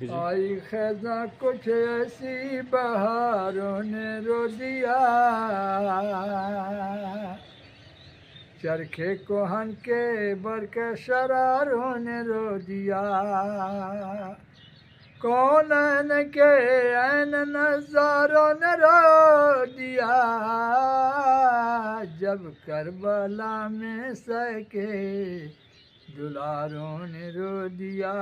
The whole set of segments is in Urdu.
جی۔ آئی خزاں کچھ ایسی بہاروں نے رو دیا۔ چرخے کوہن کے برق شراروں نے رو دیا۔ کون این کے این نظاروں نے رو دیا۔ جب کربلا میں سکے دلاروں نے رو دیا۔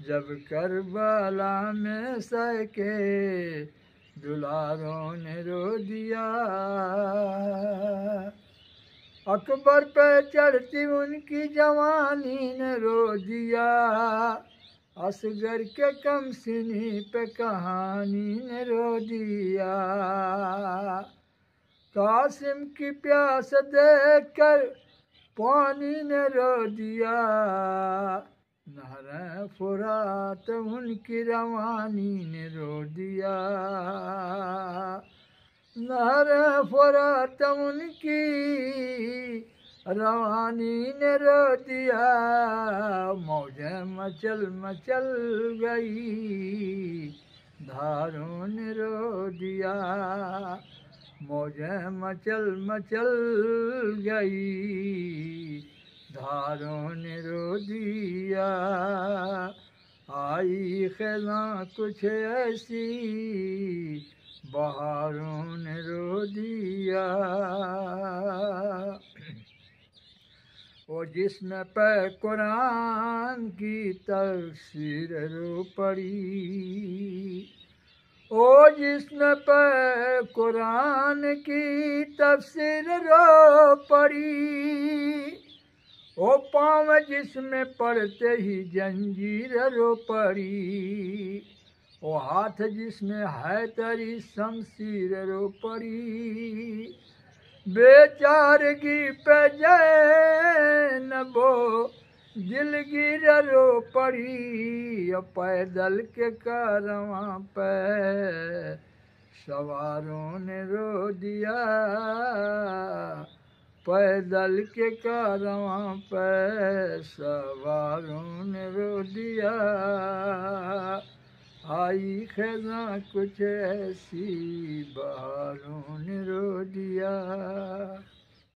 جب کربلا میں سکے دلاروں نے رو دیا۔ اکبر پہ چڑھتی ان کی جوانی نے رو دیا۔ اصغر کے کم سنی پہ کہانی نے رو دیا۔ قاسم کی پیاس دیکھ کر پانی نے رو دیا۔ نہر فرات ان کی روانی نے رو دیا نہر فرات ان کی روانی نے رو دیا موجیں مچل مچل گئی دھاروں نے رو دیا موجیں مچل مچل گئی دھاروں نے رو دیا آئی خزاں کچھ ایسی۔ بہاروں نے رو دیا وہ جس نے پہ قرآن کی تفسیر رو پڑی او جس نے پہ قرآن کی تفسیر رو پڑی او پاؤں جس میں پڑتے ہی جنجیر رو پڑی۔ او ہاتھ جس میں ہے تری شمشیر رو پڑی۔ بے چارگی پہ جینبو دلگیر رو پڑی۔ پیدل کے کارواں پہ سواروں نے رو دیا۔ پیدل کے کارواں پہ سواروں نے رو دیا۔ آئی خزاں کچھ ایسی بہاروں نے رو دیا۔